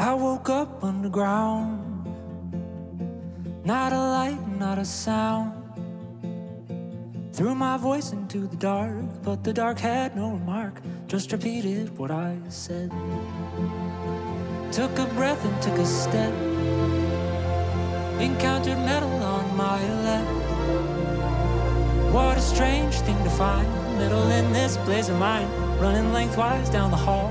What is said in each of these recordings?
I woke up underground. Not a light, not a sound. Threw my voice into the dark, but the dark had no remark, just repeated what I said. Took a breath and took a step. Encountered metal on my left. What a strange thing to find, metal in this blaze of mine, running lengthwise down the hall.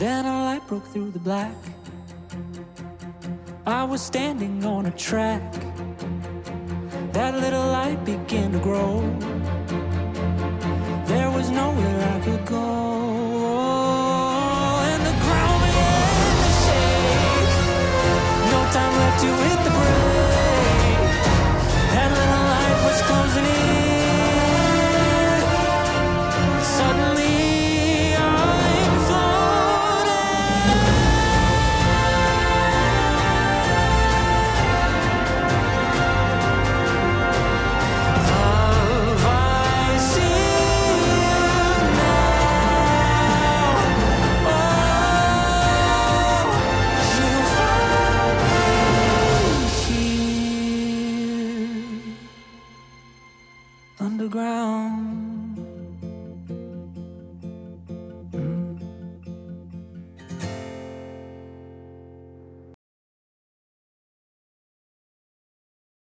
Then a light broke through the black. I was standing on a track. That little light began to grow. There was nowhere ground.